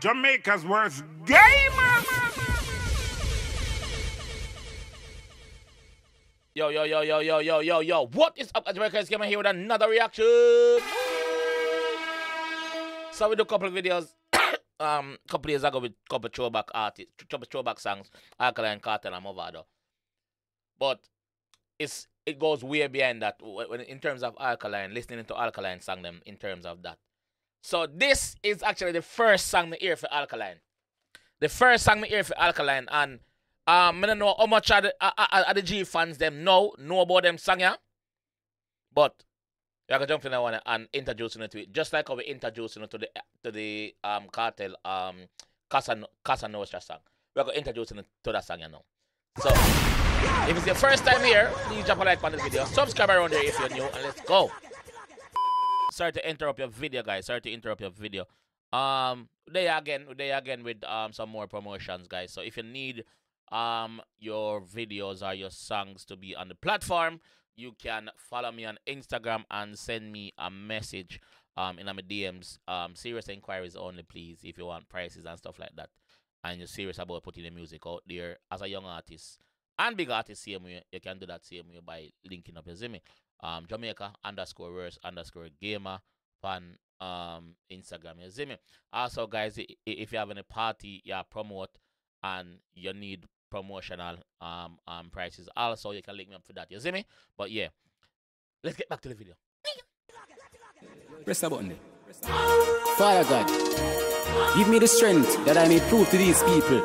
Jamaica's worst gamer. Yo, yo, yo, yo, yo, yo, yo, yo. What is up, Jamaica's Gamer here with another reaction? So we do a couple of videos um couple years ago with couple throwback artists, couple throwback songs, Alkaline Cartel and Movado. But it's it goes way behind that in terms of Alkaline, listening to Alkaline song them in terms of that. So this is actually the first song me hear for Alkaline. The first song me hear for Alkaline and um I don't know how much of the, uh, uh, uh, the G fans them know know about them song yeah. But you can jump in there one and introducing it to it, just like how we introducing it to the to the um cartel um Casa Casa Nostra song. We're gonna introduce it to that song you know. So if it's your first time here, please drop a like on this video. Subscribe around there if you're new and let's go. Sorry to interrupt your video, guys. Sorry to interrupt your video. Um, there again, there again with um some more promotions, guys. So if you need um your videos or your songs to be on the platform, you can follow me on Instagram and send me a message um in my DMs. Um, serious inquiries only, please. If you want prices and stuff like that, and you're serious about putting the music out there as a young artist and big artist, same way you can do that same way by linking up. your me? Um, Jamaica underscore worst underscore gamer on um, Instagram. You see me? Also, guys, if you have any party you promote and you need promotional um, um prices, also you can link me up for that. You see me? But yeah, let's get back to the video. Press the button there. Father God, give me the strength that I may prove to these people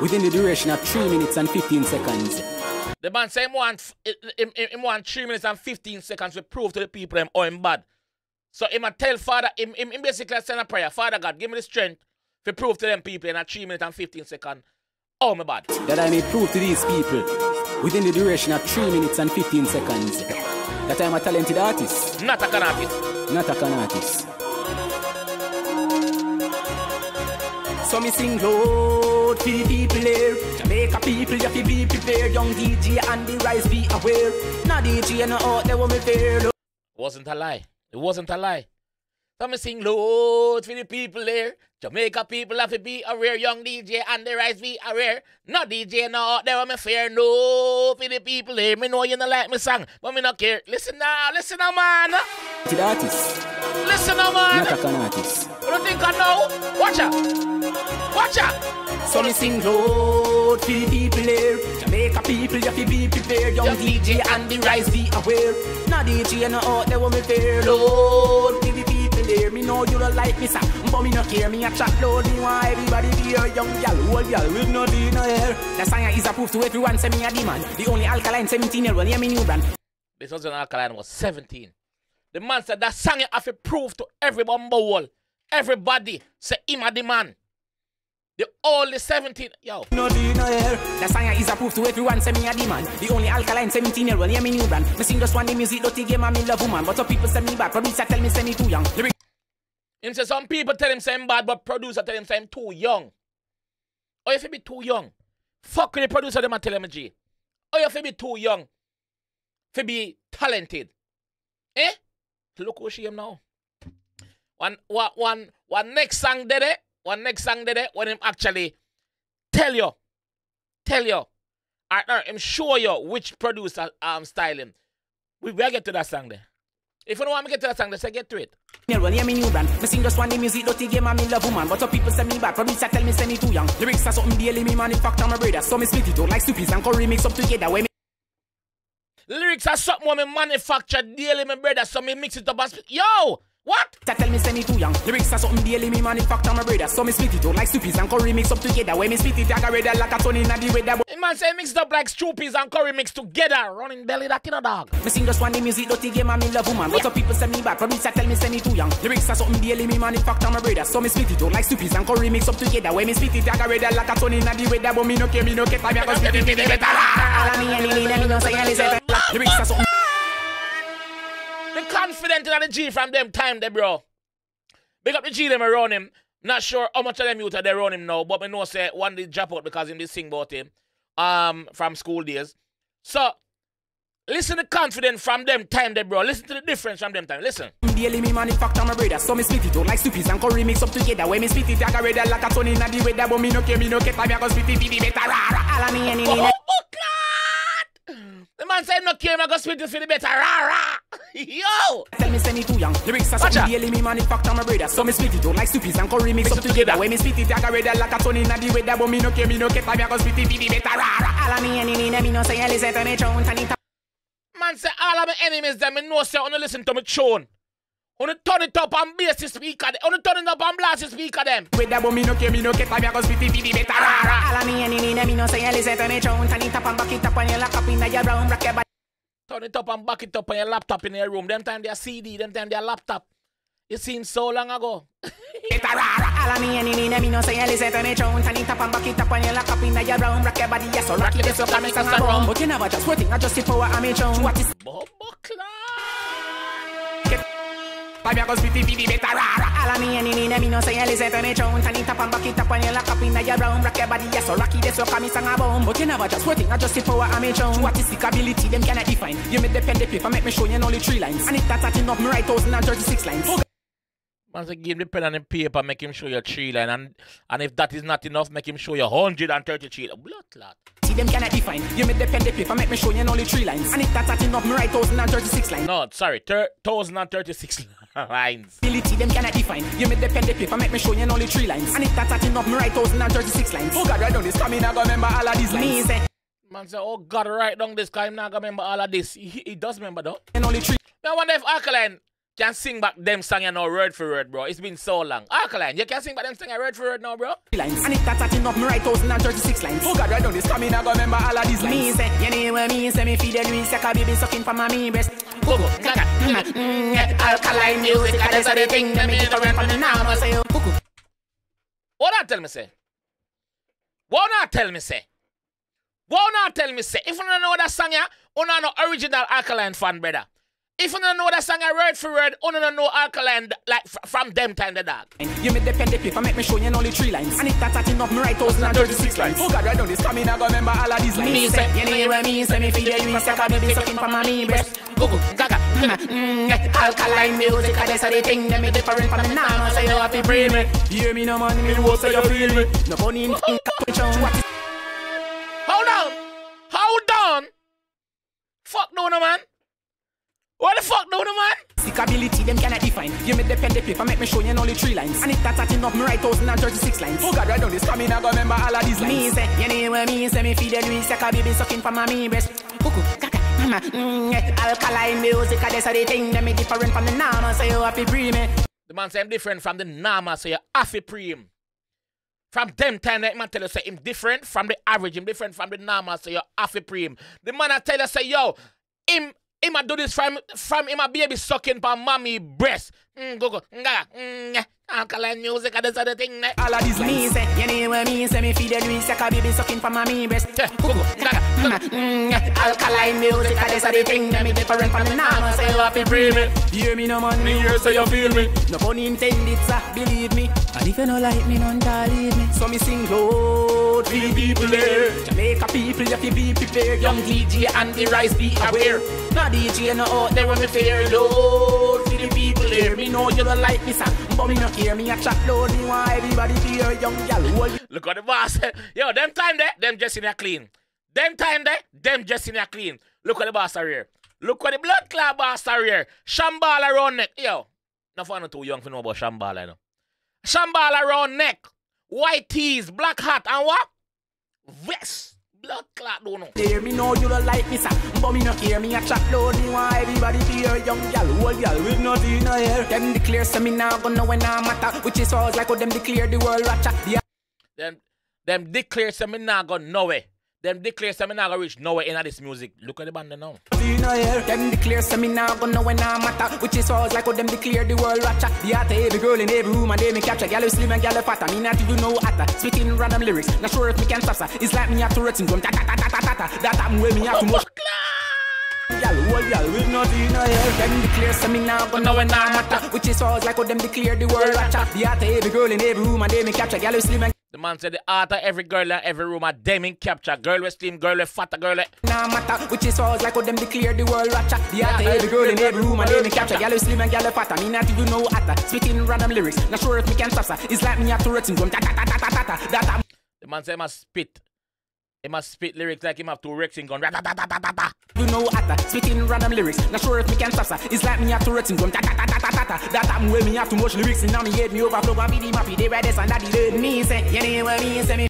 within the duration of 3 minutes and 15 seconds the man say him want, him, him want 3 minutes and 15 seconds to prove to the people him oh him bad. So him a tell Father, him, him, him basically send a prayer. Father God, give me the strength to prove to them people in a 3 minutes and 15 seconds oh my bad. That I may prove to these people within the duration of 3 minutes and 15 seconds that I am a talented artist. Not a can artist. Not a can artist. So me sing loud for the people here. Jamaica people, you have to be prepared. Young DJ and the rise be aware. Now DJ out there fair. Wasn't a lie. It wasn't a lie. So sing loud for the people here. Jamaica people have to be aware. Young DJ and the rise be aware. No DJ no out there want me fair. No for the people here. Me know you don't like me song, but me not care. Listen now, listen now, man. The artist. Listen now, man. Not a can artist. You don't think I know? Watch out. Watch out! So me sing loud for the people here. Jamaica people, you to be prepared. Young DJ and the rise be aware. Now DJ no out there want me fair. Load for the people here. Me know you don't like me, sir. But me no care. Me a chat load. Me want everybody be here. Young gal, old gal with no D no hair. The song is a proof to everyone. Say me a demand. The only alkaline 17 year old. Yeah, me new brand. This was when alkaline was 17. The man said that song you have to prove to every bumble Everybody say him a the man. The only 17, yo. No air. The song is a proof to everyone, say me a demand. The only alkaline 17 year old, yeah, me new brand. Me sing just one the music, dirty game, and me love woman. But some people say me bad, producer tell me say me too young. Lyric. Him say some people tell him say him bad, but producer tell him say him too young. Oh, if you be too young, fuck with the producer them and tell him G. Oh, if you be too young, if be talented. Eh? Look who she am now. One, one, one, one next song did it one next song there when him actually tell you, tell you, or him show you which producer um style him. We will get to that song there. If you don't want me to get to that song, let's get to it. Well, yeah, me new brand. Me sing just one the music, dirty game, and me love woman. But some people say me bad. Producer tell me say me too young. Lyrics are something daily, me manufacture my brother. So me split it out like soupies and curry mix up together. When Lyrics are something when me manufacture daily, my brother. So me mix it up as... Yo! What? That tell me say me too young. Lyrics are something daily, me manufacture my brother. So me split it out like soupies and curry mix up together. When me split it, I got red like a ton in the weather. The man say mixed up like stoopies and curry mix together. Running belly that in a dog. Me sing just one the music, dirty game, and me love woman. But some people say me back, bad. Producer tell me say me too young. Lyrics are something daily, me manufacture my brother. So me split it out like soupies and curry mix up together. When me split it, I got red like a ton in the weather. But me no care, me no care. I'm gonna split it, me better. Of me and me, me no say anything. Lyrics are something. The confident in the G from them time, there, bro. Big up the G them around him. Not sure how much of them youth are they around him now, but me know say one did drop out because him did sing about him um from school days. So listen to confidence from them time there, bro. Listen to the difference from them time. Listen. daily me manufacture my brother. So me split it out like soupies and curry mix up together. When me split it, I got red like a sun in the weather. But me no care, me no care, time I go split it, it better. All of me The man said no care, I go split it for the better. Rah, rah. Yo! Tell me say me too young. Lyrics are something daily me manufacture my brother. So me split it out like soupies and curry mix up together. When me split it, I got red like a sun in the weather. But me no care, me no care, I go split it, it better. Rah, rah. All of me any me no say listen to me tune, turn it up. Man say all of my enemies them me know say wanna listen to me tune. Wanna turn it up and bass the speaker. Wanna turn it up and blast the speaker them. With that, but me no care, me no care, time I go split it, it better. Rah, rah. All of me any me no say listen to me tune, turn it up and back it up and you lock up in your brown rock your body. Turn it up and back it up on your laptop in your room. Them time they are CD, them time they are laptop. You seen so long ago. Better rah, rah. All of me any me no say listen to me tune, turn it up and back it up and you lock up in your brown rock your body. Yes, so rock it, so come and sing around. But you never just waiting, I just see power, I'm in tune. What is Bumbo Time I go split it, it better rah, rah. All of me any me no say listen to me tune, turn it up and back it up and you lock up in your brown rock your body. Yes, so rock it, so come and sing around. But you never just waiting, I just see power, I'm. What is the ability, them cannot define. You make the pen, the paper, make me show you only three lines. And if that's not enough, me write thousand and thirty-six lines. Man say give him the pen and the paper, make him show you three line. And, and if that is not enough, make him show you 133 line. Blood clot. See them cannot define. You make the pen, the paper, make me show you only three lines. And if that's not enough, me write thousand and thirty-six lines. No, sorry, thir- 1036 lines. Ability them cannot define. You make the pen, the paper, make me show you only three lines. And if that's not enough, me write thousand and thirty-six lines. Oh God, right down this coming, I go remember all of these lines. Me say, Man say, oh God, write down this guy. I'm not gonna remember all of this. He, he does remember though. and only three I wonder if Alkaline can sing back them song you know word for word, bro. It's been so long. Alkaline, you can sing back them song word for word now, bro. lines. And if that's not enough, me write thousand and thirty-six lines. Oh God, right down this coming, I go remember all of these lines. Me say, you know what me say, me feed the Louis, like a baby sucking from my me breast. Go go, gaga. Mm, mm, alkaline music, and that's the thing that me different from the normal. Say, oh, cuckoo. What not tell me say? What not tell me say? What not tell me say? If you don't know that song, yeah, you don't know original Alkaline fan, brother. If you don't know that song, yeah, word for word, you don't know Alkaline like from them time the dog. You the pen, the paper, make me show you only three lines. And if that's not enough, me write thousand and thirty-six lines. Oh God, right down this coming, I go remember all of these lines. Me say, you know what me say, me feed the Louis, like a baby sucking from my me breast. Go go, gaga. Mm, mm, alkaline music, and that's the thing that me different from normal. Say you have to pray me. Hear me no man, me know say you feel me. No funny in capuchon. What is Hold on. Hold on. Fuck no, no man. What the fuck no, no man? sick ability, them cannot define. You make the pen, the paper, make me show you only three lines. And if that's not enough, me write thousand and thirty-six lines. Oh God, right down this coming, I go remember all of these lines. Me say, you know what me say, me feed the Louis, like a baby sucking from my me breast. Cuckoo, caca, mama, mm. Alkaline music, that's the thing that me different from the normal. So you have to pray me. The man say I'm different from the normal, so you have to pre him. From them time, that man tell you say him different from the average, him different from the normal, so you have to pre him. The man I tell you say, yo, him, him a do this from, from him a baby sucking for mommy breast. Mm, go go, nga, yeah. Alkaline music, and this other thing. eh. All of these. Me say, you know what me say, me feed the Louis, like a baby sucking from my me breast. Yeah, go go, nga, Mm. Alkaline music, and that's the thing that me different from the normal. So you have to pray me. Hear me no man, me hear so you feel me. No pun intended, sir, believe me. And if you no like me, none can leave me. So me sing loud for the people there. Jamaica people, you have to be prepared. Young DJ and the rise, be aware. No DJ no out there when me fair load for the people there. Me know you don't like me song, but me no care. Me a chat loud, me want everybody to hear. Young gal, Look at the boss. Yo, them time there, them just in there clean. Them time there, them just in there clean. Look at the boss here. Look at the blood clot boss here. Shambala around neck. Yo, no fun too young to know about Shambala, know. Shambala around neck. White tees, black hat, and what? Vest. Blood clot don't know. Hear me know you don't like me, sir. But me no care, me a chat loud, me want everybody to hear. Young gal, old gal, with nothing in her hair. Them declare, say me now gonna when I matter. Which is always like how them declare the world watcher. The Them, them declare say me not go nowhere. Them declare say me not reach nowhere in this music. Look at the band now. in her hair. Them declare, say me now gonna when I matter. Which is always like how them declare the world watcher. The heart of every girl in every room and they me capture. Is slim and is fatter. Me not to do no atta. Spitting random lyrics. Not sure if me can stop, sir. It's like me have Tourette syndrome. Ta ta ta ta ta ta. That happen when me have to motion. Gal, old gal, with nothing in her hair. Them declare, say me now gonna when I matter. Which is always like how them declare the world watcher. The heart of every girl in every room and they me capture. Is slim and The man said the art of every girl in every room are them in capture. Girl with slim, girl with fat, girl with... Nah matter which is always like how them declare the world rapture. The art of every girl in every room and they me capture. Gyal is slim and gyal is fat. I mean not even know atta. Spitting random lyrics. Not sure if me can stop sir. It's like me have Tourette syndrome. Ta ta ta ta ta ta ta. The man said must spit. He must spit lyrics like him have two Rex gun. You know atta. Spitting random lyrics. Not sure if me can stop sir. It's like me have ta ta ta. That I'm when me have too much lyrics and now me head me overflow. One video mappy. They read this and that they me say. You know what me say me.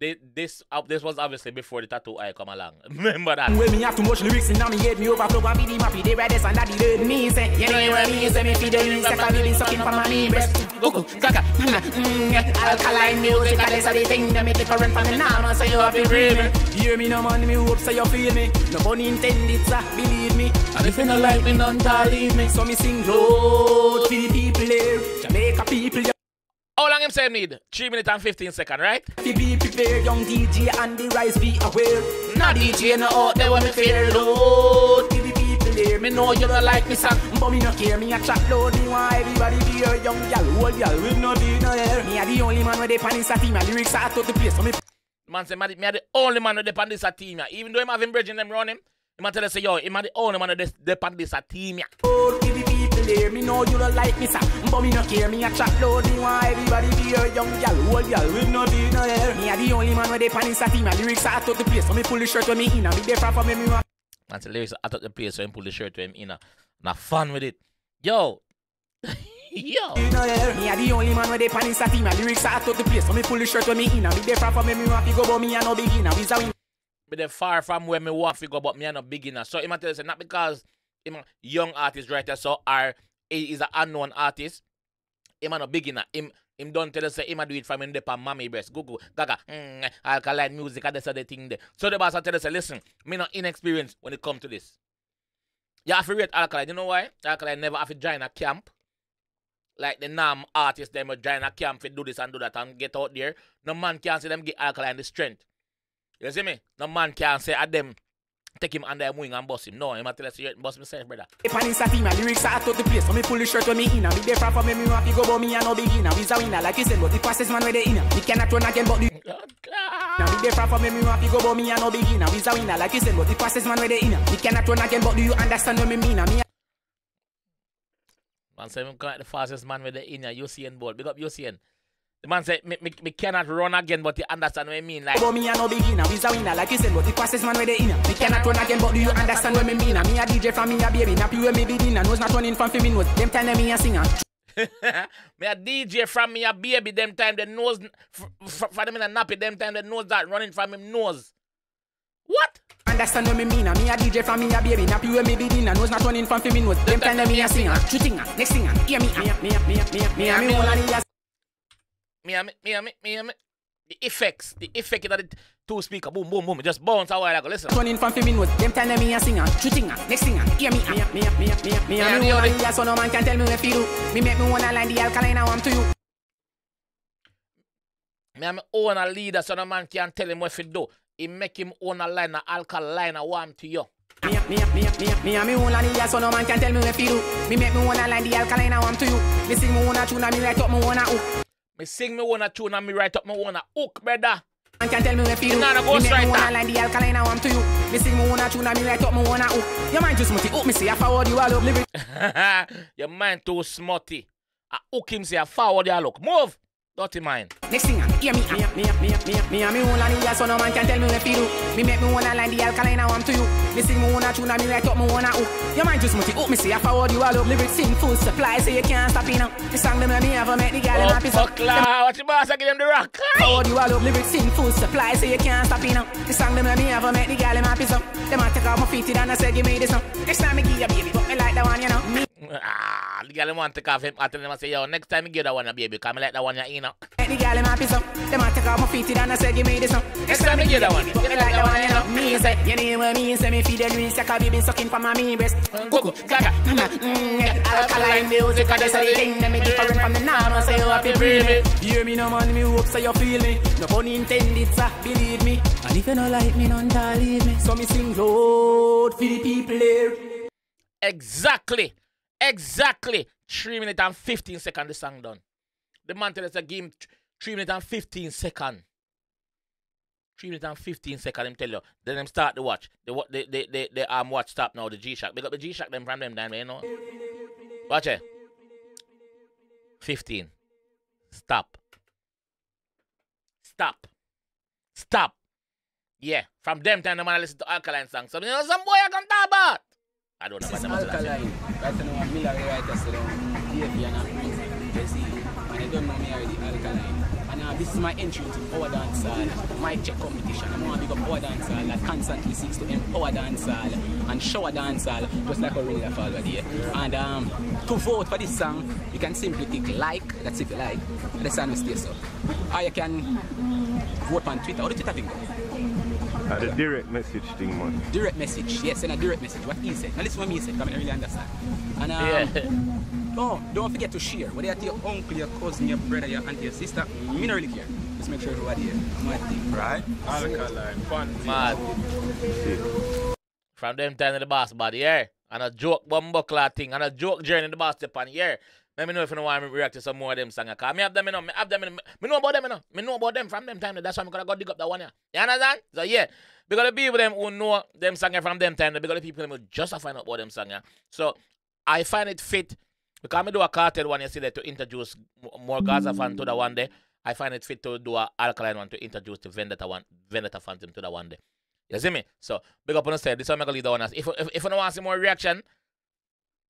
This, uh, this was obviously before the tattoo eye come along. Remember that? When me have too much lyrics and now me head me overflow One video mappy, they read this and that they me say You know what me say, me feed the lyrics Like I been sucking from my knee breast Go, gaga, mm, Alkaline music, this are the thing That different from the normal, so you have to Hear me no man, me hope so you feel me No pun intended, sir, believe me And if you no like me, none to leave me So me sing loud for the people here Jamaica people, you How long him say need? 3 minutes and 15 seconds, right? be prepared, young DJ and the rise be aware. Nah DJ no out there when me fear load. Me know you don't like me song, but me no care. Me a chat loud, me want everybody be here. Young gal, old gal, with no be no hair. Me a the only man with the pan is a team. My lyrics are out of the place, so me Man say, me are the only man who depend this a team. Even though him him bridging them run him, a tell us say, yo, him are the only man des- depend this a team. ya. load. To the people there, me know you don't like me song, but me no care. Me a chat loud, me want everybody be here. Young gal, old gal, with no be no hair. Me a the only man with the pan is a team. My lyrics are out of the place, so me pull the shirt with me in and be different from me. Me want Man say, lyrics out of the place, so him pull the shirt to him in. Now fun with it. Yo. yo. You know. Me a the only man with the pan is a team. My lyrics are out of the place. So me pull the shirt with me in and be different from me. Me want to go, but me a no beginner. Say we But they far from where me want to go, but me a no beginner. So him tell say, not because him a young artist writer, so or he is an unknown artist. Him a beginner. Him him don't tell us say him a do it from him the pan mommy breast. Go go gaga. Mm, alkaline music and that's the thing there. So the boss tell us say, listen, me not inexperienced when it come to this. You have to rate alkaline. You know why? Alkaline never have to join a camp. Like the NAM artists, them join a camp to do this and do that and get out there. No man can say them get alkaline the strength. You see me? No man can say at them take him under him wing and bust him. No, him a tell us you bust myself, brother. the pan is a team. My lyrics are out of the place. So me pull the shirt with me in and be different from me. Me want to go, but me a no beginner. We say winner, like you said, but the fastest man with the inner. Me cannot run again, but the Now be different from me, me want to go, but me a no beginner. We say winner, like you said, but the fastest man with the inner. Me cannot run again, but do you understand what me mean? Me a Man say him come like the fastest man with the inner Usain Bolt. Big up Usain. The man say me, me, me cannot run again, but he understand what I mean. Like But me a no beginner, we a winner like you said But the fastest man with the inner Me cannot run again, but do you understand what me mean? Me a DJ from me a baby, nappy with me beginner Nose not running from me nose, them time me a singer me a DJ from me a baby them time the nose for them in a nappy them time the nose that running from him nose. What? Understand what me mean? I me a DJ from me a baby, nappy with me beginner Nose not running from me nose, them time me a singer Shooting next singer, hear me, me a, me a, me a, me a, me a, me a, me a, Me me me me me a me. The effects, the effect that the two speaker, boom boom boom, just bounce a while ago. Listen. Running from me nose, them time me a singer Shooting next singer, hear me, me a, me a, me me me me me so no man can tell me what to do Me make me wanna line the alkaline I want to you Me am own a leader, so no man can tell him what to do. He make him own a line, a alkaline, warm to you. Me me a, me me me me own a leader, so no man can tell me what to do. Me make me wanna line the alkaline I want to you. Me sing me wanna tune and me write up me wanna hook. Me sing me one a tune and me write up me one a hook, brother. Man can tell me what to do. Nah, me ghost make me writer. wanna line the alkaline I want to you. Me sing me wanna tune and me write up me wanna hook. Your man just multi hook me say I forward you all up. Your mind too smutty. I hook him say I forward your look. Move. Dirty mind. Next thing, hear me, me me a, me a, me a, me a, me own a leader, so no man can tell me what to do. Me make me wanna line the alkaline I want to you. Me sing me wanna tune and me write up me wanna hook. Your man just multi hook me say I forward you all up lyrics in full supply, so you can't stop it now. The song them me ever make the girl them Oh, happy so. fuck la. What you boss? I give them the rock. Forward you all up lyrics in full supply, so you can't stop it now. The song them me ever make the girl them happy so. Them a take off my feet and I say give me this song. Next time me give you baby, but me like that one you know. Me Ah, the girl want to take off him. I tell them I say, yo, next time you give that one a baby, come like that one you know. the girl happy so. Them a take off my feet and I say give me this song. Next time you give that one. Me like that one you know. Me say you know what me say me feed the like a baby sucking from my me breast. Gaga. Mama, mm, alkaline music, and that's the thing that me different from the normal. Say you breathe me. Hear me no man, me hope so you feel me. No pun intended, sir, believe me. And if you no like me, none leave me. So me sing loud for the people here. Exactly. Exactly. 3 minutes and 15 seconds the song done. The man tell us give him Three minutes and 15 seconds. Three minutes and 15 second, them tell you. Then them start the watch. They, wa- they, they, they, they um, watch stop now, the G-Shock. Big up the G-Shock them from them down you know. Watch it. 15. Stop. Stop. Stop. Yeah. From them time, they want to listen to Alkaline songs. So, you know, some boy I can talk about. I don't know This about alkaline. Right now, I'm Miller right us down. DFB and I'm. And they don't know me already, alkaline. And uh, this is my entry into Power Dancehall. My check competition. I'm going to big up Power Dancehall that constantly seeks to empower dancehall and show shower dancehall, just like a really that follow there. And um, to vote for this song, you can simply click like, that's if you like, and the song will stay so. Or you can vote on Twitter. How the Twitter thing? Uh, the direct message thing, man. Direct message. Yes, and a direct message. What he said. Now listen what me said, because I don't really understand. And um, Yeah. oh, don't forget to share. Whether it's your uncle, your cousin, your brother, your auntie, your sister, me not really care. Just make sure everybody here. My thing. Right? Alkaline, fun. Mad. From them time to the boss body, yeah. And a joke bumbuckler thing, and a joke journey in the boss step on, yeah. Let me know if you know want me react to some more of them songs. Cause me have them, you know. Me have them, you know. Me know about them, you know. Me know about them from them time. That's why I'm gonna go dig up that one, yeah. You understand? So yeah. Because the people them who know them songs from them time, because the people them who just find out about them songs, yeah. So I find it fit because I do a cartel one yesterday to introduce more Gaza fan to the one day. I find it fit to do a alkaline one to introduce the Vendetta one, Vendetta phantom to the one day. You see me? So big up on the side. This is one I'm gonna leave the one. If if if you don't want to see more reaction,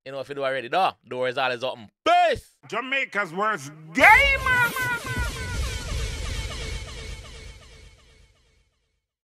you know if you do already, no, door is always open. Peace. Jamaica's worst gamer.